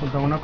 junto a una